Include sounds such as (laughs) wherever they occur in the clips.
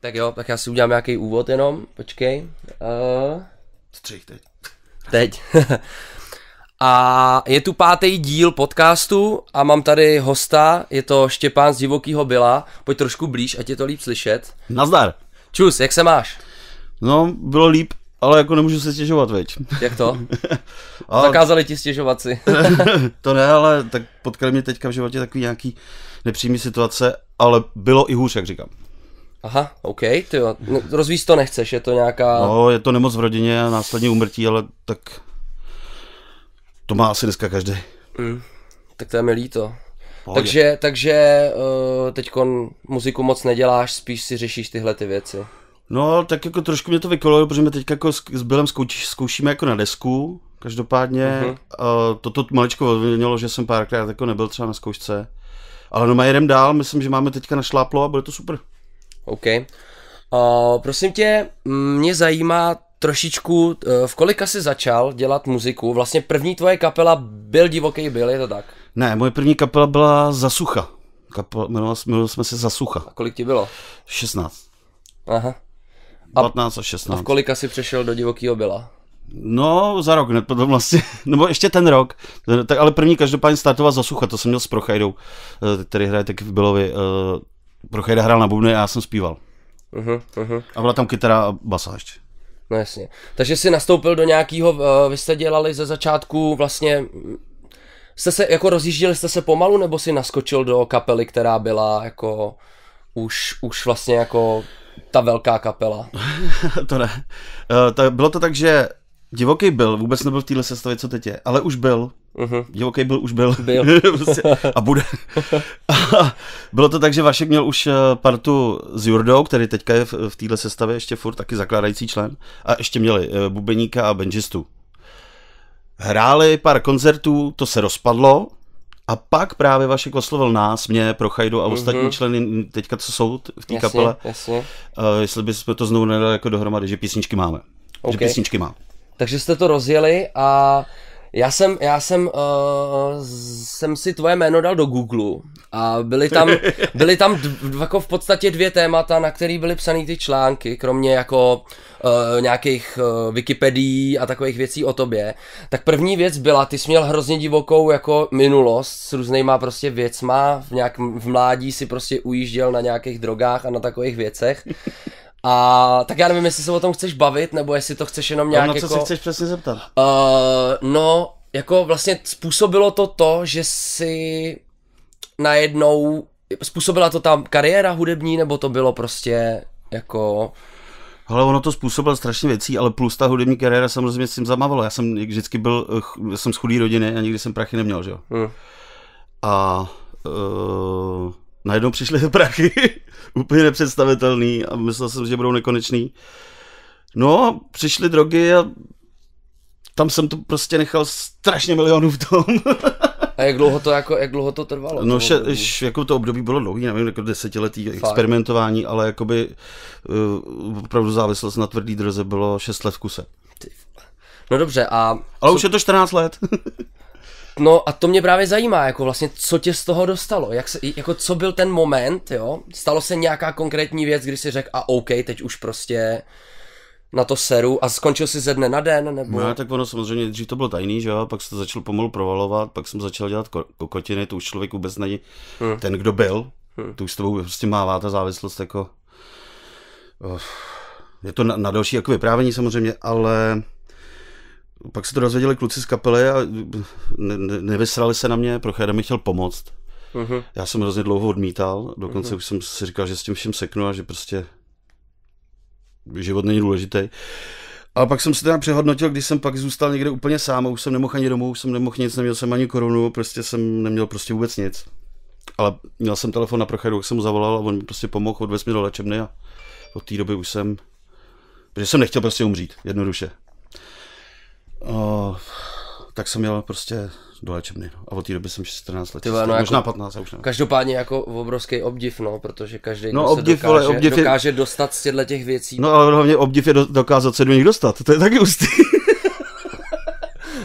Tak jo, tak já si udělám nějaký úvod jenom, počkej. Uh, Střih teď. teď. (laughs) a je tu pátý díl podcastu a mám tady hosta, je to Štěpán z Divokýho Byla. Pojď trošku blíž, ať je to líp slyšet. Nazdar. Čus, jak se máš? No, bylo líp, ale jako nemůžu se stěžovat, veď. Jak to? (laughs) A Zakázali ti stěžovat si. (laughs) to ne, ale tak potkali mě teďka v životě takový nějaký nepříjemný situace, ale bylo i hůř, jak říkám. Aha, OK, ty jo. No, rozvíz to nechceš, je to nějaká... No, je to nemoc v rodině a následně umrtí, ale tak to má asi dneska každý. Mm, tak to je mi líto. Pohodě. Takže, takže uh, teď muziku moc neděláš, spíš si řešíš tyhle ty věci. No, tak jako trošku mě to vykolilo, protože my teď jako s, s Bylem zkouč, zkoušíme jako na desku, každopádně. Mhm. Uh-huh. Uh, toto maličko odvinilo, že jsem párkrát jako nebyl třeba na zkoušce. Ale no, má jedem dál, myslím, že máme teďka našláplo a bude to super. OK. Uh, prosím tě, mě zajímá trošičku, uh, v kolika jsi začal dělat muziku? Vlastně první tvoje kapela byl Divoký byl, je to tak? Ne, moje první kapela byla Zasucha. Kapela, jmenovali, jmenovali jsme se Zasucha. A kolik ti bylo? 16. Aha. A, A- 15 a A 16. v kolika jsi přešel do Divokýho byla? No, za rok, hned potom vlastně, (laughs) nebo ještě ten rok. Tak, ale první každopádně startoval Zasucha, to jsem měl s Prochajdou, eh, který hraje taky v Bylovi. Eh, Prochajda hrál na bubny a já jsem zpíval. Uh-huh, uh-huh. A byla tam kytara a basa ještě. No jasně. Takže jsi nastoupil do nějakého, uh, vy jste dělali ze začátku vlastně, jste se jako rozjížděli jste se pomalu, nebo si naskočil do kapely, která byla jako už, už vlastně jako ta velká kapela? (laughs) to ne. Uh, to, bylo to tak, že divoký byl, vůbec nebyl v téhle sestavě, co teď je, ale už byl. Uh-huh. Divoký byl, už byl. Byl. (laughs) prostě, a bude. (laughs) a bylo to tak, že Vašek měl už eh, partu s Jurdou, který teďka je v, v téhle sestavě ještě furt taky zakládající člen. A ještě měli eh, bubeníka a benžistu. Hráli pár koncertů, to se rozpadlo. A pak právě Vašek oslovil nás, mě, Prochajdu a ostatní Mhm. členy, teďka co jsou v té kapele, jasně. uh, jestli bychom to znovu nedali jako dohromady, že písničky máme. OK. Že písničky mám. Takže jste to rozjeli a já jsem, já jsem, uh, jsem si tvoje jméno dal do Google a byly tam, (laughs) byly tam dv, jako v podstatě dvě témata, na které byly psané ty články, kromě jako uh, nějakých uh, Wikipedií a takových věcí o tobě. Tak první věc byla, ty jsi měl hrozně divokou jako minulost s různýma prostě věcma, v, nějak, v mládí si prostě ujížděl na nějakých drogách a na takových věcech. A tak já nevím, jestli se o tom chceš bavit, nebo jestli to chceš jenom nějak na co jako... se chceš přesně zeptat? Uh, no, jako vlastně způsobilo to to, že si najednou, způsobila to tam kariéra hudební, nebo to bylo prostě jako, Ale ono to způsobilo strašně věcí, ale plus ta hudební kariéra samozřejmě s tím zamávalo. Já jsem vždycky byl, eh, já jsem z chudý rodiny a nikdy jsem prachy neměl, že jo. hm, A uh, najednou přišly ty prachy, (laughs) úplně nepředstavitelný a myslel jsem, že budou nekonečný. No, přišly drogy a tam jsem to prostě nechal strašně milionů v tom. a jak dlouho to jako, jak dlouho to trvalo? No, še, š, jako to období bylo dlouhý, nevím, jako desetiletý experimentování, ale jakoby uh, opravdu závislost na tvrdý droze bylo 6 let v kuse. No dobře, a, Ale už je to 14 let. (laughs) no a to mě právě zajímá, jako vlastně, co tě z toho dostalo, jak se, jako co byl ten moment, jo, stalo se nějaká konkrétní věc, kdy si řekl, a OK, teď už prostě na to seru. A skončil si ze dne na den, nebo... No, tak ono samozřejmě, dřív to bylo tajný, že jo, pak se to začalo pomalu provalovat, pak jsem začal dělat ko- kokotiny, to už člověk vůbec není Hmm. ten, kdo byl, Hmm. to už s tebou prostě mává ta závislost jako, oh, je to na, na další jako vyprávění samozřejmě, ale pak se to dozvěděli kluci z kapely a ne, ne, nevysrali se na mě, Prochajda mi chtěl pomoct. Mhm. Já jsem hrozně dlouho odmítal, dokonce už jsem si říkal, že s tím všem seknu a že prostě život není důležitý. Ale pak jsem si teda přehodnotil, když jsem pak zůstal někde úplně sám a už jsem nemohl ani domů, už jsem nemohl nic, neměl jsem ani korunu, prostě jsem neměl prostě vůbec nic. Ale měl jsem telefon na prochadu, jsem mu zavolal a on mi prostě pomohl, odvez mě do léčebny a od té doby už jsem, protože jsem nechtěl prostě umřít, jednoduše. O, tak jsem měl prostě do léčebny a od té doby jsem 14 let, Ty vole, no možná jako- 15, já už nevím. Každopádně jako obrovský obdiv, no, protože každý No, no, se obdiv, dokáže, vole, obdiv je- dokáže dostat z těchto těch věcí. No ale hlavně obdiv je do, dokázat se do nich dostat, to je taky ústý. (laughs)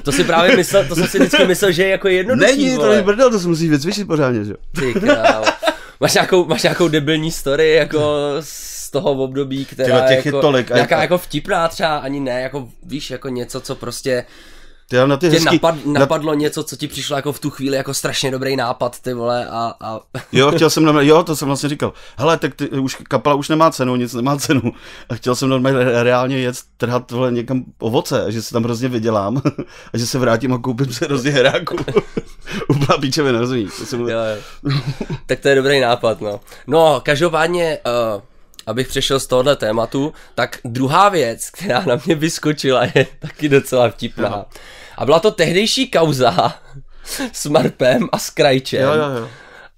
To si právě myslel, to jsem si vždycky myslel, že je jako jednoduchý, Není, to vole. je brdel, to se musí vycvičit pořádně, že jo. Ty krávo. Máš nějakou, máš nějakou debilní story, jako s (laughs) toho období, která těch jako, je tolik. A- nějaká jako vtipná třeba, ani ne, jako víš, jako něco, co prostě Ty, na ty tě hezký, napad, na, napadlo něco, co ti přišlo jako v tu chvíli jako strašně dobrý nápad, ty vole, a, a (laughs) Jo, chtěl jsem normálně, jo, to jsem vlastně říkal. Hele, tak ty, už kapela už nemá cenu, nic nemá cenu. A chtěl jsem normálně re- reálně jet trhat vole, někam ovoce, že si tam hrozně vydělám (laughs) a že se vrátím a koupím se hrozně heráku. (laughs) Úplná píčevina, rozumíš? To jsem, jo, jo. tak to je dobrý nápad, no. No, každopádně, uh, abych přešel z tohohle tématu, tak druhá věc, která na mě vyskočila, je taky docela vtipná. A byla to tehdejší kauza (laughs) s Marpem a s Krajčem. jo, jo, jo.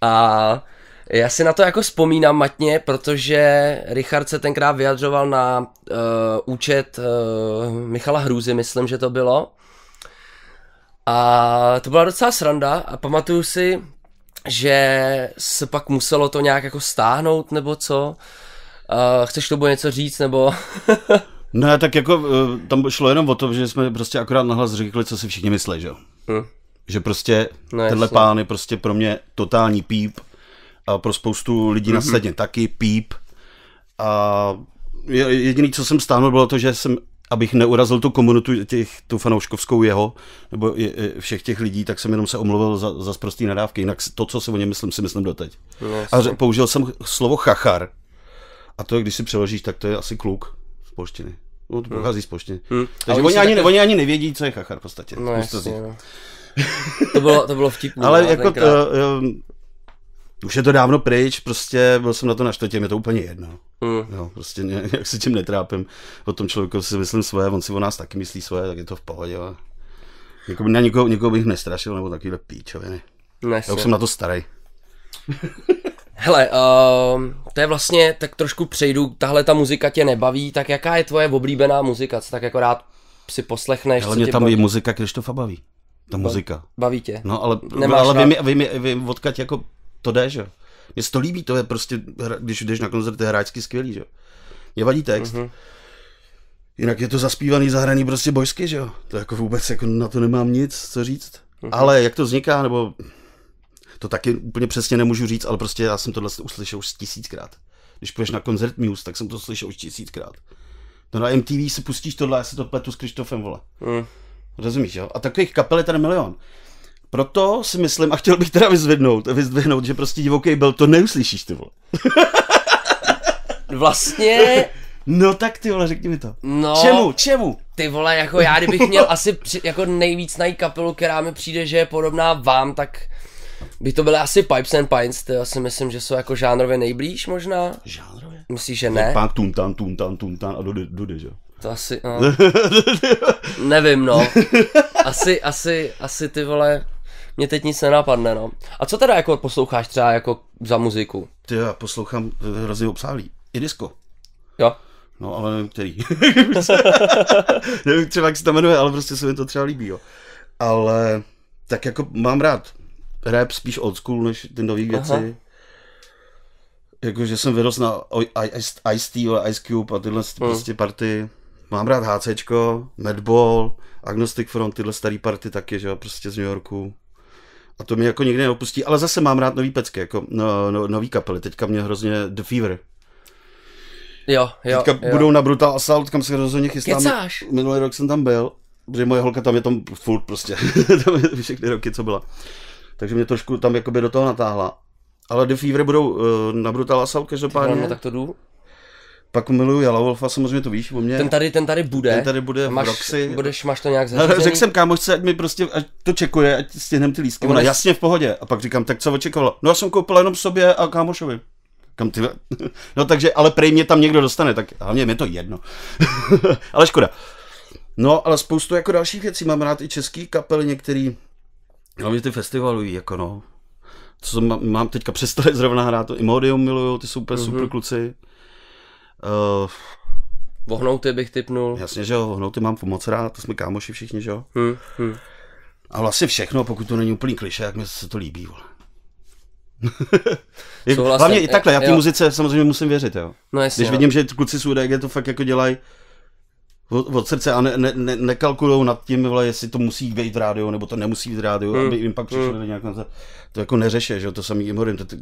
A já si na to jako vzpomínám matně, protože Richard se tenkrát vyjadřoval na uh, účet uh, Michala Hrůzy, myslím, že to bylo. A to byla docela sranda a pamatuju si, že se pak muselo to nějak jako stáhnout nebo co. Uh, chceš tomu něco říct nebo... (laughs) Ne, tak jako eh, tam šlo jenom o to, že jsme prostě akorát nahlas řekli, co si všichni myslí, že jo. Hm. Že prostě No, tenhle jasně. pán je prostě pro mě totální píp a pro spoustu lidí Mhm. mm-hmm. na středně taky píp. A je- jediný, co jsem stáhnul, bylo to, že jsem, abych neurazil tu komunitu, těch, tu fanouškovskou jeho, nebo i všech těch lidí, tak jsem jenom se omluvil za, za sprostý nadávky. Jinak to, co si o něm myslím, si myslím doteď. No, A použil jsem slovo chachar. A to, když si přeložíš, tak to je asi kluk z poštiny. No, to pochází z poštiny. Hm. Takže Ale oni ani, takhle- oni ani nevědí, co je chachar v podstatě. No jasně, no. To bylo, to bylo vtipné. Ale no, jako to, uh, už je to dávno pryč, prostě byl jsem na to naštvatě, mě to úplně jedno. Hm. Jo, prostě nějak (laughs) se tím netrápím. O tom člověku si myslím svoje, on si o nás taky myslí svoje, tak je to v pohodě. Ale... Jako, na někoho, někoho bych nestrašil, nebo takovýhle píčoviny. No, Já už jsem na to starý. (laughs) Hele, uh, to je vlastně, tak trošku přejdu, tahle ta muzika tě nebaví, tak jaká je tvoje oblíbená muzika, co tak jako rád si poslechneš, Ale co mě tě tam baví, je muzika Krištofa baví. Ta muzika. baví tě? No ale, Nemáš ale rád- vím, vím, vím, odkaď jako to jde, že jo. Mně to líbí, to je prostě, když jdeš na koncert, to je hráčsky skvělý, že jo. Mě vadí text. Mhm. Jinak je to zaspívaný, zahraný prostě bojsky, že jo. To jako vůbec jako na to nemám nic, co říct. Mhm. Ale jak to vzniká, nebo to taky úplně přesně nemůžu říct, ale prostě já jsem tohle uslyšel už tisíckrát. Když půjdeš na koncert Muse, tak jsem to slyšel už tisíckrát. No na MTV si pustíš tohle, já si to pletu s Krištofem, vole. Hm. Rozumíš, jo? A takových kapel je tady milion. Proto si myslím, a chtěl bych teda vyzvednout, vyzdvihnout, že prostě divoký byl, to neuslyšíš, ty vole. (laughs) Vlastně, (laughs) No tak ty vole, řekni mi to. no, Čemu, čemu? ty vole, jako já kdybych měl asi při, jako nejvíc najít kapelu, která mi přijde, že je podobná vám, tak by to byly asi Pipes and Pines, ty já si myslím, že jsou jako žánrově nejblíž možná. Žánrově. Myslíš, že ne? Pán tuntan, tuntan, tuntan a dudy, dudy, že jo. To asi, no. (laughs) Nevím, no. Asi, asi, asi ty vole, mě teď nic nenapadne, no. A co teda jako posloucháš třeba jako za muziku? Ty já poslouchám hrozně obsáhlý. I disco. Jo? No, ale nevím, který. (laughs) nevím třeba, jak se to jmenuje, ale prostě se mi to třeba líbí, jo. Ale tak jako mám rád rap spíš old school, než ty nový věci. Jakože jsem vyrostl na Ice-T, Ice Cube a tyhle Hmm. prostě party. Mám rád HCčko, Madball, Agnostic Front, tyhle starý party taky, že jo, prostě z New Yorku. A to mě jako nikdy neopustí, ale zase mám rád nový pecky, jako no, no, nový kapely. Teďka mě hrozně The Fever. Jo, jo, Teďka jo. budou na Brutal Assault, kam se rozhodně chystám. Kecáš? Minulý rok jsem tam byl, protože moje holka tam je tam furt prostě. (laughs) tam je všechny roky, co byla. Takže mě trošku tam jakoby do toho natáhla. Ale The Fever budou uh, na Brutal Assault každopádně. No, tak to jdu. Pak miluju Wolfa, samozřejmě to víš o mě. Ten tady, ten tady bude. Ten tady bude v máš, Roxy. Budeš, máš to nějak zařízený? Řekl jsem kámošce, ať mi prostě, ať to čekuje, ať stihnem ty lístky. Ona Ona- jasně v pohodě. A pak říkám, tak co očekovala? No já jsem koupil jenom sobě a kámošovi. Kam ty... (laughs) No takže, ale prej mě tam někdo dostane, tak hlavně mi to jedno. (laughs) ale škoda. No, ale spoustu jako dalších věcí. Mám rád i český kapely některý. Hlavně ty festivalují, jako no. Co jsem, mám teďka přestali (laughs) zrovna hrát, to Imodium miluju, ty jsou úplně mm-hmm. super kluci. Uh, Vohnouty bych typnul. jasně, že jo, ty mám moc rád, to jsme kámoši všichni, že jo. Hm, hm. A vlastně všechno, pokud to není úplný kliše, jak mi se to líbí, vole. (laughs) Hlavně i takhle, já té muzice samozřejmě musím věřit, jo. No jasně, Když no. vidím, že kluci z UDG to fakt jako dělají, od, od srdce a ne, ne, ne, nekalkulujou nad tím, vole, jestli to musí být v rádiu, nebo to nemusí být v rádiu, Hmm. aby jim pak přišlo do nějak na to, to jako neřeše, že jo, to samý Imorim, to, to,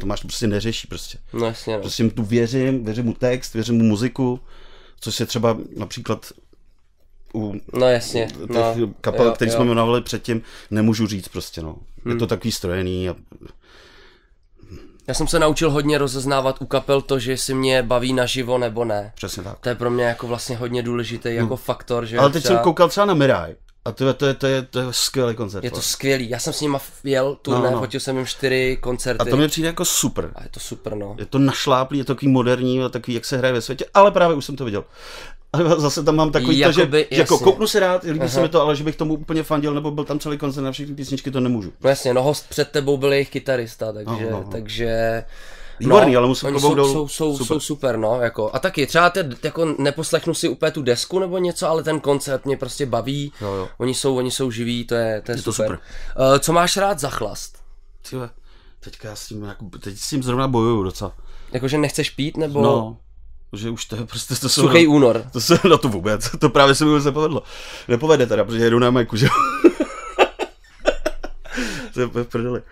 to máš to prostě neřeší prostě. No jasně, no. Prostě mu tu věřím, věřím mu text, věřím mu muziku, což se třeba například u No jasně, těch no. kapel, jo, který jo. jsme jmenovali předtím, nemůžu říct prostě, no. Je Hmm. to takový strojený a Já jsem se naučil hodně rozeznávat u kapel to, že si mě baví naživo nebo ne. přesně tak. To je pro mě jako vlastně hodně důležitý jako faktor, že. Ale teď třeba... jsem koukal třeba na Mirai a to je, to je, to je, to je skvělý koncert. Je to skvělý, já jsem s nima jel turné, No, no, no. fotil jsem jim čtyři koncerty. A to mi přijde jako super. A je to super, no. Je to našláplý, je to takový moderní, a takový, jak se hraje ve světě, ale právě už jsem to viděl. A zase tam mám takový to, že, Jakoby, jako jasně. kouknu se rád, líbí se Aha. mi to, ale že bych tomu úplně fandil, nebo byl tam celý koncert na všechny písničky, to nemůžu. No jasně, no host před tebou byl jejich kytarista, takže, No, no, no. takže... Výborný, ale musím klobouk jsou, dolů. jsou, jsou, Super. jsou, super, no, jako. A taky, třeba te, jako neposlechnu si úplně tu desku nebo něco, ale ten koncert mě prostě baví. Jo, jo. Oni jsou, oni jsou živí, to je, to je, Je to super. Uh, co máš rád za chlast? Tyhle, teďka já s tím, jako, teď s tím zrovna bojuju docela. Jakože nechceš pít, nebo No, že už to je prostě, to jsou, suchý únor? to se, no to vůbec, to právě se mi vůbec nepovedlo. Nepovede teda, protože jedu na majku, že (laughs) to je prdeli.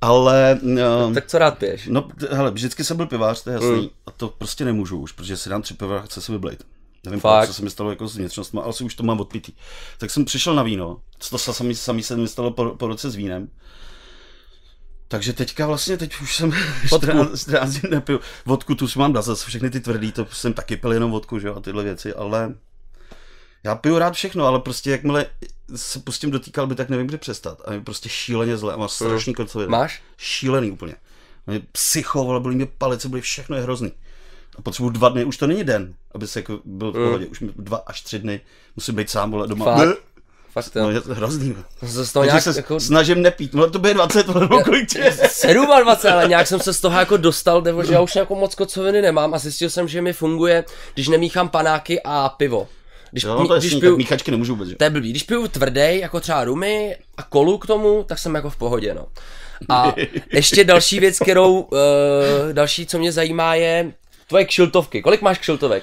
Ale, no, Tak co rád piješ? No, hele, vždycky jsem byl pivář, to je jasný. Mm. A to prostě nemůžu už, protože si dám tři piva a chce se vyblejt. Nevím, Fakt? co se mi stalo jako s vnitřnostma, ale asi už to mám odpitý. Tak jsem přišel na víno, to se sami, sami se mi stalo po, po roce s vínem. Takže teďka vlastně, teď už jsem 14, 14 dní nepiju. Vodku tu už mám dát, zase všechny ty tvrdý, to jsem taky pil jenom vodku, že jo, a tyhle věci, ale já piju rád všechno, ale prostě jakmile se pustím do té kalby, tak nevím, kdy přestat. A je prostě šíleně zle, a má strašný koncoviny. Máš? Šílený úplně. Mě psycho, vole, bolí mě palice, bolí všechno je hrozný. A potřebuji dva dny, už to není den, aby se jako byl v pohodě, už mi dva až tři dny, musím být sám, vole, doma. Fakt? Fakt No, jo. je to hrozný. vole. Zase to Takže nějak se jako... snažím nepít, no to bude 20, vole, nebo kolik tě je. 27, ale nějak jsem se z toho jako dostal, nebo že já už jako moc kocoviny nemám a zjistil jsem, že mi funguje, když nemíchám panáky a pivo. Když, Jo, mí- to je když jasný, piju, míchačky nemůžu vůbec, že? to je blbý, když piju tvrdý, jako třeba rumy a kolu k tomu, tak jsem jako v pohodě, no. A (laughs) ještě další věc, kterou, uh, další, co mě zajímá je tvoje kšiltovky. Kolik máš kšiltovek?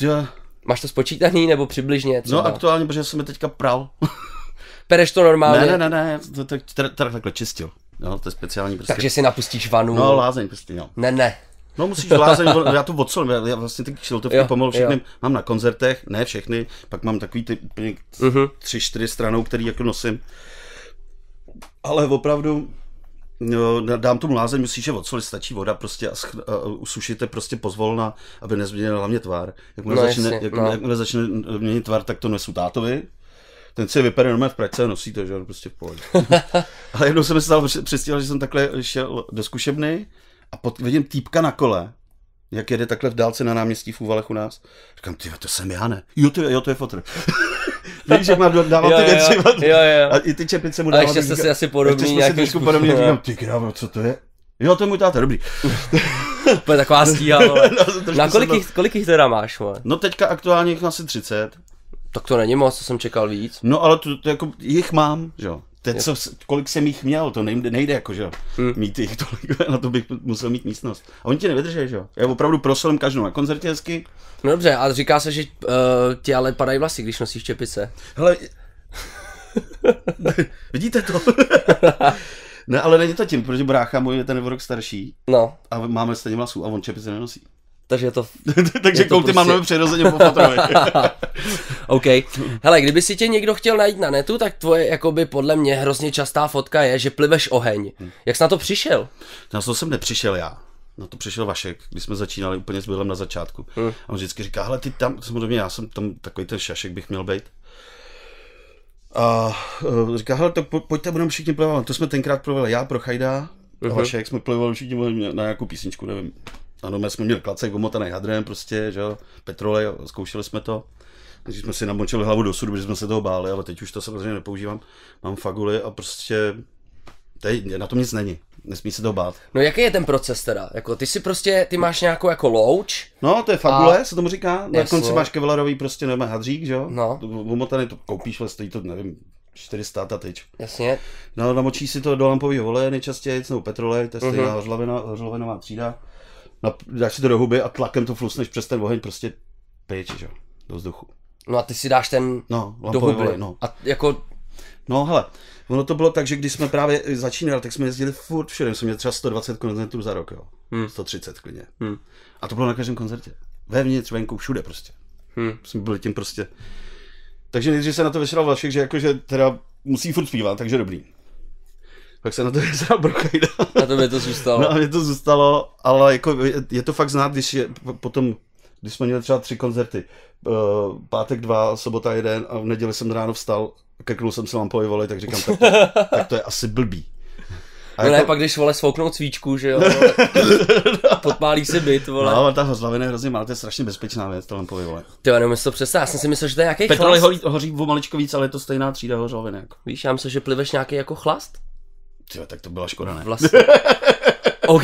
Jo. Máš to spočítaný nebo přibližně třeba? No aktuálně, protože jsem je teďka pral. (laughs) Pereš to normálně? ne, ne, ne, ne, to, to, to, to takhle čistil. Jo, to je speciální prostě. Takže si napustíš vanu? No, lázeň prostě, jo. Ne, ne. No musíš lázeň, (laughs) já to odsolím, já, já vlastně ty kšiltovky pomalu všechny jo. mám na koncertech, ne všechny, pak mám takový ty úplně Mhm. tři, čtyři stranou, který jako nosím. Ale opravdu, No, dám tomu lázeň, musíš je odsolit, stačí voda prostě a, sch, a usušíte prostě pozvolna, aby nezměnil hlavně tvar. Jakmile, No, začne, jasně, jak, no. jakmile začne měnit tvar, tak to nesu tátovi. Ten si je vypere normálně v pračce a nosí to, že jo, prostě v pohodě. (laughs) Ale jednou jsem se stalo přistěl, že jsem takhle šel do zkušebny a pot, vidím týpka na kole, jak jede takhle v dálce na náměstí v Úvalech u nás. Říkám, ty, to jsem já, ne? Jo, to je, jo, to je fotr. Víš, že mám dávat ty věci. jo, jo, jo. A i ty čepice mu A dávám. ještě jste si asi podobný Ještě jsme si nějakým trošku podobně, říkám, ty krávo, co to je? Jo, to je můj táta, dobrý. (laughs) To je taková stíha. (laughs) No, Na kolik jich, kolik jich teda máš, vole? No teďka aktuálně jich asi 30. Tak to není moc, to jsem čekal víc. No ale to, to jako, jich mám, že jo. Teď co, kolik jsem jich měl, to nejde, nejde jako, že. Hmm. Mít jich tolik, (laughs) na to bych musel mít místnost. A oni ti nevydrží, že jo. Já opravdu prosolím každou na koncertě hezky. No dobře, a říká se, že uh, ti ale padají vlasy, když nosíš čepice. Hele, (laughs) vidíte to? (laughs) ne, ale není to tím, protože brácha můj je ten rok starší No, a máme stejně vlasů a on čepice nenosí. Takže je to... Takže (laughs) Je to kouty prostě- prostě... přirozeně po. (laughs) OK. Hele, kdyby si tě někdo chtěl najít na netu, tak tvoje, jakoby podle mě hrozně častá fotka je, že pliveš oheň. Jak jsi na to přišel? Na to jsem nepřišel já. Na to přišel Vašek, když jsme začínali úplně s Billem na začátku. Hmm. A on vždycky říká, hele, ty tam, samozřejmě já jsem tam takový ten šašek bych měl být. A uh, říká, hele, tak po, pojďte, budeme všichni plivat. To jsme tenkrát plovili já pro Chajda a Vašek jsme plivali všichni na nějakou písničku, nevím. Ano, my jsme měli klacek omotaný hadrem, prostě, že jo, petrolej, a zkoušeli jsme to. Takže jsme si namočili hlavu do sudu, protože jsme se toho báli, ale teď už to samozřejmě nepoužívám. Mám faguly a prostě Teď na tom nic není. Nesmí se to bát. No jaký je ten proces teda? Jako ty si prostě, ty máš nějakou jako louč, No, to je fabule, A- a... se tomu říká. Na Jasně. konci máš kevlarový prostě nebo hadřík, že jo? No. To Umotaný to koupíš, ale stojí to, nevím, 400 ta tyč. jasně, No, namočíš si to do lampového oleje nejčastěji, nebo petrolej, to je stejná hořlavina, hořlavinová třída. Nap, dáš si to do huby a tlakem to flusneš přes ten oheň, prostě pryč, že jo, do vzduchu. No a ty si dáš ten No, do volej, no. A jako, No hele, ono to bylo tak, že když jsme právě začínali, tak jsme jezdili furt všude. Jsme měli třeba 120 koncertů za rok, jo. Hmm. 130 klidně. Hmm. A to bylo na každém koncertě. Vevnitř, venku, všude prostě. Hmm. Jsme byli tím prostě. Takže nejdřív se na to vysral Vlašek, že jakože teda musí furt zpívat, takže dobrý. Pak se na to (laughs) vysral Brochajda. na to by to zůstalo. No a mě to zůstalo, ale jako je, je to fakt znát, když je potom, když jsme měli třeba tři koncerty, uh, pátek dva, sobota jeden a v neděli jsem ráno vstal, krknul jsem se lampový volej, tak říkám, tak to, (laughs) tak to je asi blbý. A No ne, pak když vole svouknout svíčku, že jo, vole, (laughs) podpálí si byt, vole. No, ale ta hozlavina je hrozně malá, to je strašně bezpečná věc, to lampový volej. Ty nevím, jestli to představit, já jsem si myslel, že to je nějaký Petroli chlast. hoří, hoří o maličko víc, ale je to stejná třída hořlaviny. Jako. Víš, já myslím, že pliveš nějaký jako chlast. Tyjo, tak to byla škoda, ne? Vlastně. (laughs) OK.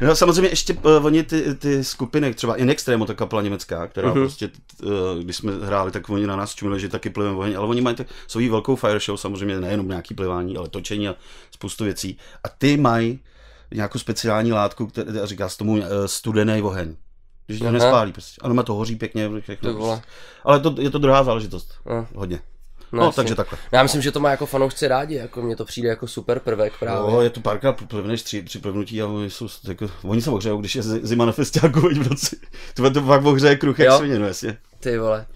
No, samozřejmě ještě uh, oni ty, ty skupiny, třeba In Extremo, ta kapela německá, která mm-hmm. prostě, uh, když jsme hráli, tak oni na nás čumili, že taky pliveme oheň, ale oni mají tak svou velkou fire show, samozřejmě nejenom nějaký plivání, ale točení a spoustu věcí. A ty mají nějakou speciální látku, která říká se tomu uh, studený oheň. Když to nespálí, prostě. Ano, má to hoří pěkně, všechno. Prostě. Ale to, je to druhá záležitost. No. Hodně. No, No, jasně. takže takhle. Já myslím, že to má jako fanoušci rádi, jako mně to přijde jako super prvek právě. No, je to párkrát plivneš tři, při plivnutí a oni, jsou, jako, oni se ohřejou, když je zi- zima na festiáku v noci. (laughs) To to fakt ohřeje kruh jak svině, no jasně. Ty vole.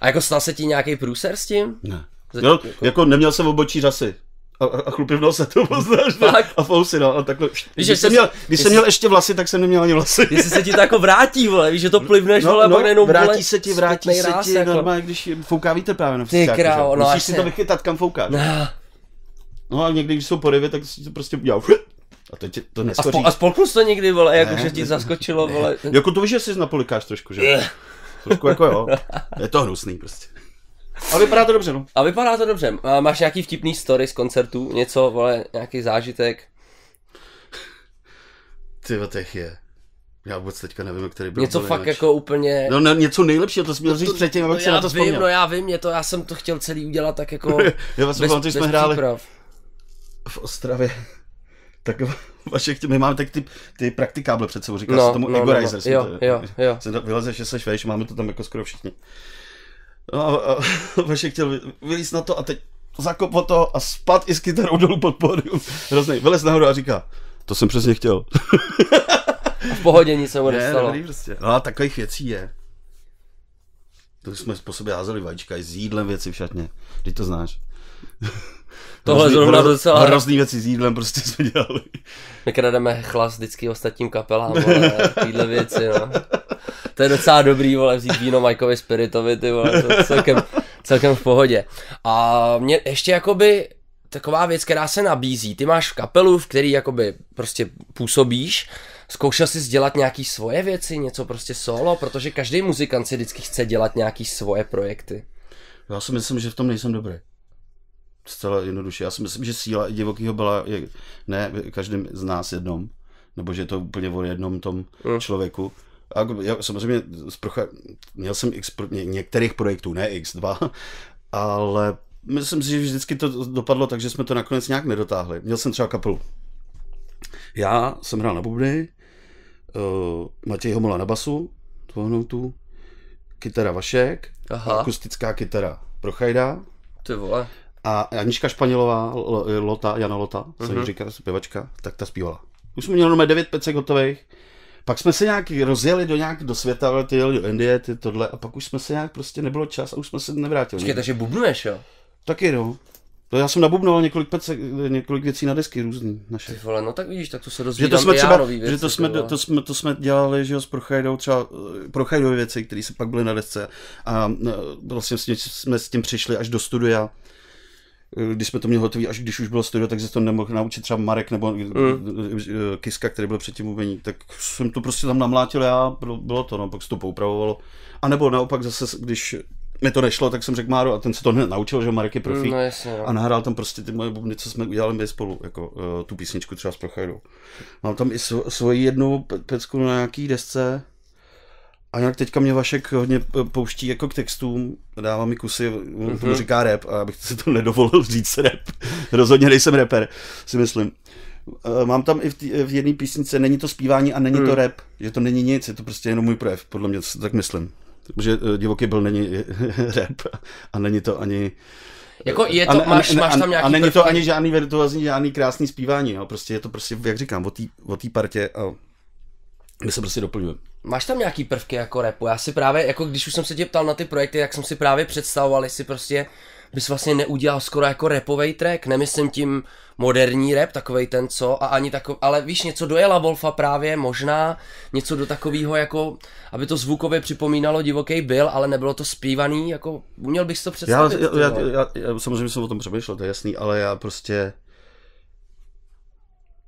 A jako stal se ti nějaký průser s tím? Ne. Zatím Jo, jako- jako neměl jsem obočí řasy. A, a, a chlupy v nose, to poznáš, ne? Fakt? A fousy, no, a takhle. Když, že jsem, jsi- měl, když jsem měl ještě vlasy, tak jsem neměl ani vlasy. Jestli se ti to jako vrátí, vole, víš, že to plivneš, vole, no, pak nejenom, vrátí vole, se ti, vrátí se ti jako. normálně, když fouká vítr právě na festiáku, krávo, no Musíš si to vychytat, kam fouká. že? No. No a někdy, když jsou porivy, tak si to prostě udělal. A to, tě, to A, neskoří. a spolknul jsi to někdy, vole, jako Ne, že ti ne. zaskočilo, vole. Jako to víš, že si napolikáš trošku, že? Trošku jako jo. Je to hnusný prostě. A vypadá to dobře, no. A vypadá to dobře. A máš nějaký vtipný story z koncertů? Něco, vole, nějaký zážitek? Ty těch je. Já vůbec teďka nevím, který byl. Něco byl fakt nejlepší. jako úplně... No, ne, něco nejlepšího, to jsi měl říct předtím, abych se já na to vím, vzpomněl. no já vím, je to, já jsem to chtěl celý udělat tak jako... (laughs) Já vás pamatuju, jsme hráli příprav. v Ostravě. (laughs) Tak vaše, my máme tak ty, ty praktikáble před sebou, říká No, se tomu no, no, Egorizer. no. jsem Jo, to- jo, jo. to- Vylezeš, že seš vejš, máme to tam jako skoro všichni. No a, a (laughs) Vašek chtěl vy- vylízt na to a teď zakop o to a spad i s kytarou dolů pod pódium. Hrozný. Vylez nahoru a říká, to jsem přesně chtěl. (laughs) V pohodě nic se mu Ne, nestalo. dobrý prostě. No a takových věcí je. To jsme po sobě házeli vajíčka i s jídlem věci v šatně. Teď to znáš. (laughs) Tohle Hrozný- zrovna hroz- docela- Hrozný věci s jídlem prostě jsme dělali. My krademe chlas vždycky ostatním kapelám, vole, tyhle věci, no. To je docela dobrý, vole, vzít víno Majkovi Spiritovi, ty vole, to je celkem, celkem v pohodě. A mě ještě jakoby taková věc, která se nabízí. Ty máš kapelu, v který jakoby prostě působíš, zkoušel jsi dělat nějaký svoje věci, něco prostě solo, protože každý muzikant si vždycky chce dělat nějaký svoje projekty. Já si myslím, že v tom nejsem dobrý. Zcela jednoduše. Já si myslím, že síla divokýho byla je, ne v každém z nás jednom, nebo že je to úplně o jednom tom Hmm. člověku. A jako já, samozřejmě procha, měl jsem x pro, ně, některých projektů, ne x2, (laughs) ale myslím si, že vždycky to dopadlo tak, že jsme to nakonec nějak nedotáhli. Měl jsem třeba kapelu. Já jsem hrál na bubny, uh, Matěj Homola na basu, tu, kytara Vašek, Aha. akustická kytara Prochajda Ty vole. a Anička Španělová, Lota, Jana Lota, co Mhm. jí říká, zpěvačka, tak ta zpívala. Už jsme měli jenom 9 pecek hotových, pak jsme se nějak rozjeli do nějak do světa, ale ty jeli do Indie, ty tohle, a pak už jsme se nějak prostě nebylo čas a už jsme se nevrátili. Počkej, takže bubnuješ, jo? Taky no. To já jsem nabubnoval několik pecek, několik věcí na desky různý naše. Ty vole, no tak vidíš, tak to se Že dozvídám to jsme třeba, věci, že to jsme, vole. to jsme, to jsme dělali, že jo, s Prochajdou třeba eh, Prochajdové věci, které se pak byly na desce a eh, vlastně jsme s tím přišli až do studia, když jsme to měli hotový, až když už bylo studio, tak se to nemohl naučit třeba Marek nebo mm. Kiska, který byl předtím umení, tak jsem to prostě tam namlátil já, bylo, bylo to, no, pak se to poupravovalo. A nebo naopak zase, když mi to nešlo, tak jsem řekl Máro, a ten se to hned naučil, že Marek je profík. No jasně, no. A nahrál tam prostě ty moje bubny, co jsme udělali my spolu, jako uh, tu písničku třeba s Prochajdou. Mám tam i svo, svoji jednu pe- pecku na nějaký desce. A nějak teďka mě Vašek hodně pouští jako k textům, dává mi kusy, mm-hmm. tomu říká rap a abych si to nedovolil říct rap. (laughs) Rozhodně nejsem rapper, si myslím. Eh, Mám tam i v, tý, v jedné písnice, není to zpívání a není Hmm. to rap, že to není nic, je to prostě jenom můj projev, podle mě, tak myslím. Protože eh, divoký byl není (laughs) rap a není to ani... Jako je to, a, máš, a, máš tam nějaký A není prvky? to ani žádný virtuózní, žádný krásný zpívání, jo. Prostě je to prostě, jak říkám, o té partě a my se prostě doplňujeme. Máš tam nějaký prvky jako repu? Já si právě, jako když už jsem se tě ptal na ty projekty, jak jsem si právě představoval, jestli prostě bys vlastně neudělal skoro jako repový track, nemyslím tím moderní rap, takovej ten co, a ani takový, ale víš, něco do Jela Wolfa právě, možná, něco do takového jako, aby to zvukově připomínalo divoký byl, ale nebylo to zpívaný, jako, uměl bych si to Já, představit. já, já, vole. já, já, samozřejmě jsem o tom přemýšlel, to je jasný, ale já prostě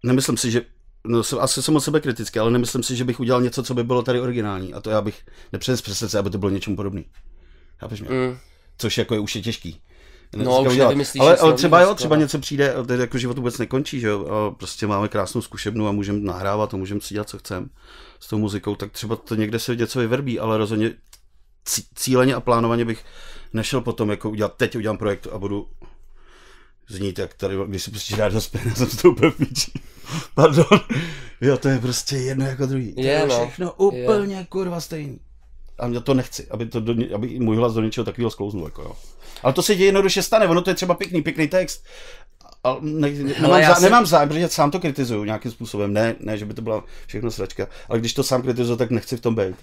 nemyslím si, že No, jsem, asi jsem od sebe kritický, ale nemyslím si, že bych udělal něco, co by bylo tady originální. A to já bych nepřenes představit, aby to bylo něčemu podobný. Chápeš mě? Mm. Což jako je už je těžký. No, už nevymyslíš ale, ale třeba jo, třeba něco přijde, tady jako život vůbec nekončí, že jo, a prostě máme krásnou zkušebnu a můžeme nahrávat a můžeme si dělat, co chceme s tou muzikou, tak třeba to někde se něco vyverbí, ale rozhodně cí- cíleně a plánovaně bych nešel potom jako udělat, teď udělám projekt a budu znít jak tady, když si prostě rád zaspěne, jsem stoupil píči. Pardon. Jo, to je prostě jedno jako druhý. To Je, je no. všechno úplně kurva stejný. A já to nechci, aby, to do, aby můj hlas do něčeho takového sklouznul. Jako, jo. Ale to se děje jednoduše stane, ono to je třeba pěkný, pěkný text. Ale ne, ne, nemám, já zá, si- nemám zájem, protože sám to kritizuju nějakým způsobem. Ne, ne, že by to byla všechno sračka, ale když to sám kritizuju, tak nechci v tom být.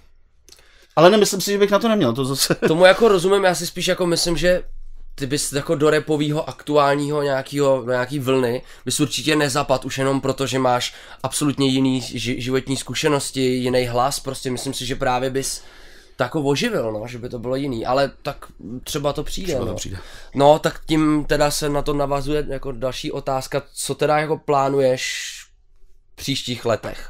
Ale nemyslím si, že bych na to neměl, to zase. Tomu jako rozumím, já si spíš jako myslím, že ty bys jako do repového aktuálního nějakýho, do nějaký vlny bys určitě nezapad už jenom proto, že máš absolutně jiný ži- životní zkušenosti, jiný hlas, prostě myslím si, že právě bys to jako oživil, no, že by to bylo jiný, ale tak třeba to přijde, Třeba to no. přijde. no. tak tím teda se na to navazuje jako další otázka, co teda jako plánuješ v příštích letech?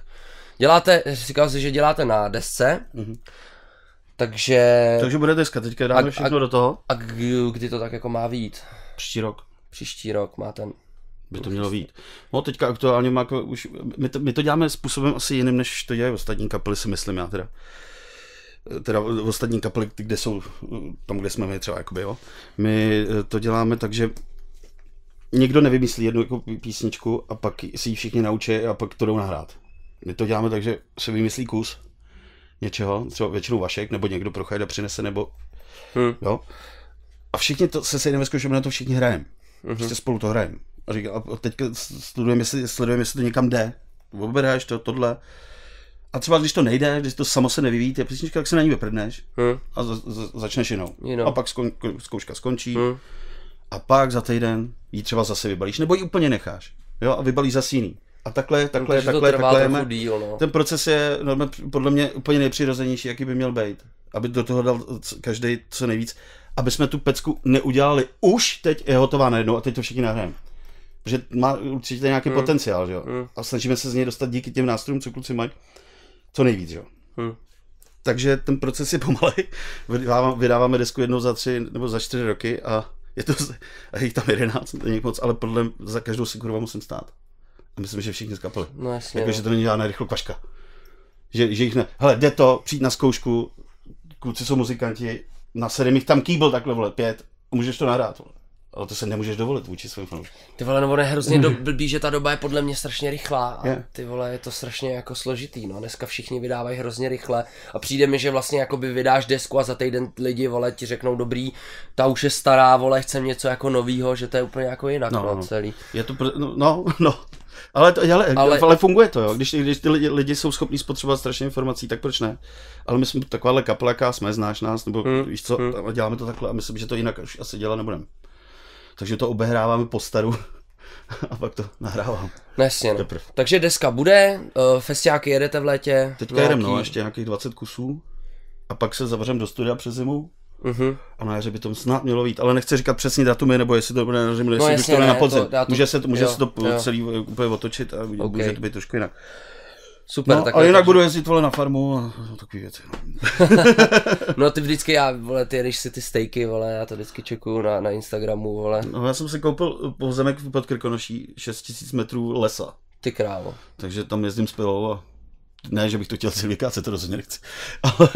Děláte, říkal jsi, že děláte na desce, Mhm. Takže... Takže bude dneska, teďka dáme A- všechno a- do toho. A kdy, to tak jako má vít? Příští rok Příští rok má ten. by to mělo být. No teďka aktuálně má, jako už, my, to, my to děláme způsobem asi jiným, než to dělají ostatní kapely, si myslím já teda. Teda ostatní kapely, kde jsou, tam, kde jsme my třeba, jakoby, jo. My eh, to děláme tak, že někdo nevymyslí jednu jako písničku a pak si ji všichni naučí a pak to jdou nahrát. My to děláme tak, že se vymyslí kus něčeho, třeba většinou Vašek, nebo někdo prochajda přinese, nebo Hm. jo. A všichni to, se sejdeme, zkoušíme na to všichni hrajeme. Mhm. Prostě spolu to hrajeme. A, říká, a teďka studujeme, jestli, sledujeme, jestli to někam jde. Oberáš to, tohle. A třeba když to nejde, když to samo se nevyvíjí, ty písnička, tak se na ní vyprdneš Hm. a za, za, začneš jinou. Jinou. A pak skon, zkouška skončí Hm. a pak za týden ji třeba zase vybalíš, nebo ji úplně necháš. Jo, a vybalíš zase jiný. A takhle, takhle, Protože to takhle, trvá takhle jeme. díl, no. Ten proces je normálně, podle mě úplně nejpřirozenější, jaký by měl být. Aby do toho dal každý co nejvíc. Aby jsme tu pecku neudělali už teď je hotová najednou a teď to všichni nahrajeme. Protože má určitě nějaký Hmm. potenciál, že jo. A snažíme se z něj dostat díky těm nástrojům, co kluci mají, co nejvíc, že jo. Hm. Takže ten proces je pomalej. Vydáváme, vydáváme desku jednou za tři nebo za čtyři roky a je to, a je tam jedenáct, to není moc, ale podle za každou si kurva musím stát. A myslím, že všichni z kapely. No jasně, Jako, no. že to není žádná rychlokvaška. Že, že jich ne, hele, jde to, přijít na zkoušku, kluci jsou muzikanti, na sedm jich tam kýbl takhle, vole, pět, a můžeš to nahrát, vole. Ale to se nemůžeš dovolit vůči svým fanouškům. Ty vole, ono je hrozně do, (laughs) blbý, že ta doba je podle mě strašně rychlá a Je. ty vole, je to strašně jako složitý, no. Dneska všichni vydávají hrozně rychle a přijde mi, že vlastně jakoby vydáš desku a za týden lidi, vole, ti řeknou dobrý, ta už je stará, vole, chcem něco jako novýho, že to je úplně jako jinak, no, No, no no. celý. Je to, pr- no, no, no. Ale, to, ale, ale, Ale- funguje to, jo. Když, když ty lidi, lidi jsou schopní spotřebovat strašně informací, tak proč ne? Ale my jsme takováhle kapela, jaká jsme, znáš nás, nebo Hmm, víš co, hmm. děláme to takhle a myslím, že to jinak už asi dělat nebudeme. Takže to obehráváme po staru (laughs) a pak to nahrávám. No jasně, no. Takže deska bude, uh, festiáky jedete v létě. Teďka jedem, no, ještě nějakých 20 kusů a pak se zavřem do studia přes zimu Mhm. a na jaře by to snad mělo být, ale nechci říkat přesně datumy, nebo jestli to bude na zimu, jestli No no, jasně to bude ne, na podzim. to- může se to, může jo, se to jo. celý eh, úplně otočit a Ok. okay. může to být trošku jinak. Super, No, tak ale jinak budu jezdit vole na farmu a takový věci. No. (laughs) No ty vždycky, já, vole, ty jedeš si ty stejky, vole, já to vždycky čekuju na, na Instagramu, vole, no. já jsem si koupil pozemek pod Krkonoší 6000 metrů lesa, ty krávo. takže tam jezdím s pilou a ne, že bych to chtěl celý vykácet, to rozhodně nechci, (laughs) ale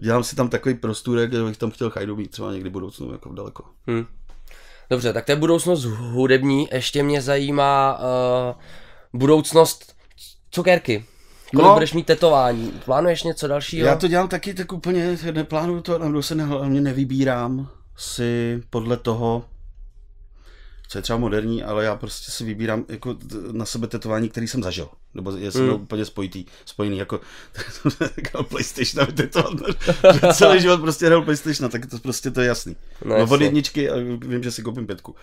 dělám si tam takový prostůrek, kde bych tam chtěl chajdu mít třeba někdy budoucnu, jako daleko. Hm. Dobře, tak to je budoucnost hudební, ještě mě zajímá uh, budoucnost cukérky. kolik No. budeš mít tetování. Plánuješ něco dalšího? Já to dělám taky tak úplně, neplánuju to, nebo se ne, hlavně nevybírám si podle toho, co je třeba moderní, ale já prostě si vybírám jako na sebe tetování, který jsem zažil. Nebo je se mnou úplně spojitý, spojený, jako hrál (laughs) PlayStation tetovat. (laughs) Celý život prostě hrál PlayStation, tak to prostě to je jasný. No, No, od jedničky a vím, že si koupím pětku.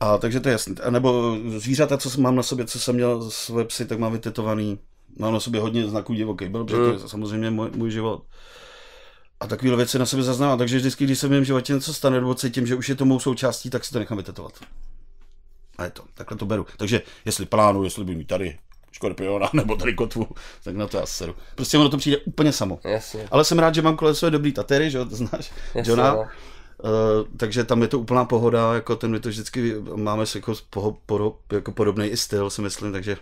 A takže to je jasný. A nebo zvířata, co mám na sobě, co jsem měl své psy, tak mám vytetovaný. Mám na sobě hodně znaků divoký byl, protože to je samozřejmě můj, můj život. A takovéhle věci na sebe zaznávám. Takže vždycky, když se v mém životě něco stane, nebo cítím, že už je to mou součástí, tak si to nechám vytetovat. A je to, takhle to beru. Takže jestli plánu, jestli budu mít tady škorpiona (laughs) nebo tady kotvu, tak na to já seru. Prostě ono to přijde úplně samo. Jasně. Ale jsem rád, že mám kolem své dobrý tatery, že jo, to znáš, Jasně, Johna. Uh, takže tam je to úplná pohoda, jako ten my to vždycky máme jako, poho, poho, jako podobný i styl, si myslím, takže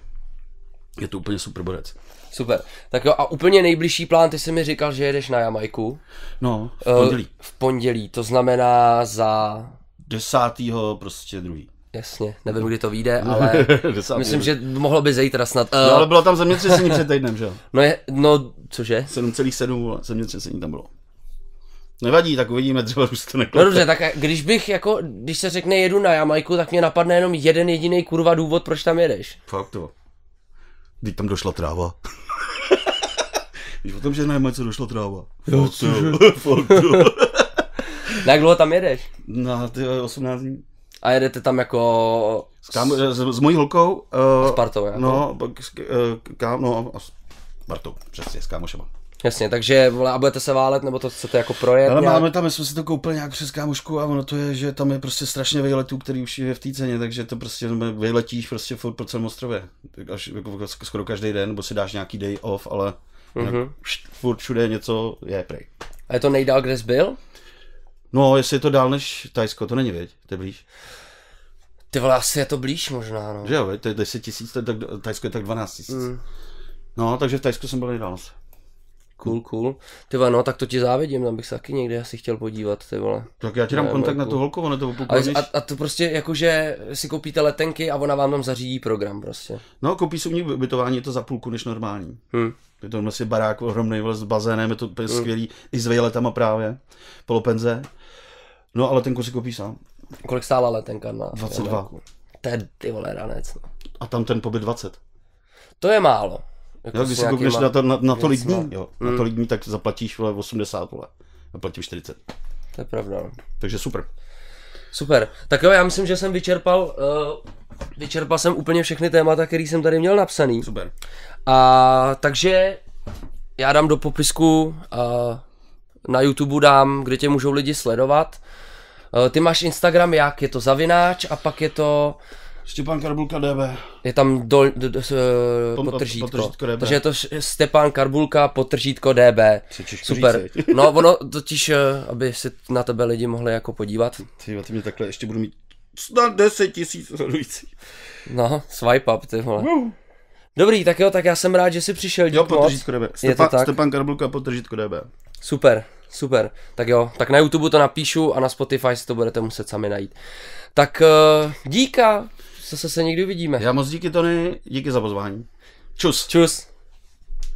je to úplně super bodec. Super. Tak jo, a úplně nejbližší plán, ty jsi mi říkal, že jedeš na Jamajku. No, v Eh, pondělí. v pondělí, to znamená za... Desátýho prostě druhý. Jasně, nevím, kdy to vyjde, (laughs) ale (laughs) myslím, že mohlo by zítra snad. Uh, No, ale bylo tam zemětřesení před týdnem, že jo? (laughs) no, je, no, cože? 7,7 vole, zemětřesení tam bylo. Nevadí, tak uvidíme, třeba už to No neklepe. dobře, tak když bych jako, když se řekne jedu na Jamajku, tak mě napadne jenom jeden jediný kurva důvod, proč tam jedeš. Fakt to. Teď tam došla tráva. Víš o tom, že na Jamajce došla tráva. (laughs) Fakt jo. Fakt jo. Na jak dlouho tam jedeš? Na ty 18 dní. A jedete tam jako... S, kámo, s, s mojí holkou. Uh, S partou, jako? No, pak s, uh, ká, no, a s Bartou, přesně, s kámošema. Jasně, takže vole, a budete se válet, nebo to chcete jako projet Ale nějak? máme tam, my jsme si to koupili nějak přes kámošku a ono to je, že tam je prostě strašně vejletů, který už je v té ceně, takže to prostě vyletíš prostě furt po celém ostrově. Tak Až jako skoro každý den, nebo si dáš nějaký day off, ale Mhm. mm-hmm. furt všude něco je prej. A je to nejdál, kde jsi byl? No, jestli je to dál než Tajsko, to není, věď, to je blíž. Ty vole, asi je to blíž možná, no. Že jo, to je 10 tisíc, to je tak, Tajsko je tak 12 tisíc. Mm. Mm. No, takže v Tajsku jsem byl nejdál. Cool, cool. Ty no, tak to ti závidím, tam bych se taky někdy asi chtěl podívat, ty vole. Tak já ti dám Ne, kontakt na tu holku, ono je to A, a, a, to prostě jakože si koupíte letenky a ona vám tam zařídí program prostě. No, koupíš si u ní ubytování, je to za půlku než normální. Hm. Je to vlastně barák ohromný s bazénem, je to úplně skvělý, i s vejletama právě, polopenze. No, ale ten kus si koupíš sám. Kolik stála letenka na 22. Jamajku? To je ty vole ranec, no. A tam ten pobyt 20. To je málo. Jako Jo, když si nějakýma- na, to, na, na tolik věcma. dní, jo, na tolik dní, tak zaplatíš vole 80, vole. A platím 40. To je pravda. no. Takže super. Super. Tak jo, já myslím, že jsem vyčerpal, uh, vyčerpal jsem úplně všechny témata, který jsem tady měl napsaný. Super. A takže já dám do popisku uh, na YouTube dám, kde tě můžou lidi sledovat. Uh, ty máš Instagram jak? Je to zavináč a pak je to, Štěpán Karbulka DB. je tam dol, d, d, s, uh, Pom- potržítko. potržítko DB. Takže je to Stepan Karbulka, potržítko DB. Super. říct, No ono totiž, eh, aby si na tebe lidi mohli jako podívat. Ty, ty mě takhle ještě budu mít snad 10 tisíc sledujících. No, swipe up, ty vole. Dobrý, tak jo, tak já jsem rád, že jsi přišel, dík Jo, potržítko DB. Je to Stepan, tak? Stepan Karbulka, potržítko DB. Super, super. Tak jo, tak na YouTube to napíšu a na Spotify si to budete muset sami najít. Tak uh, díka, zase se někdy uvidíme. Já moc díky Tony, díky za pozvání. Čus. Čus.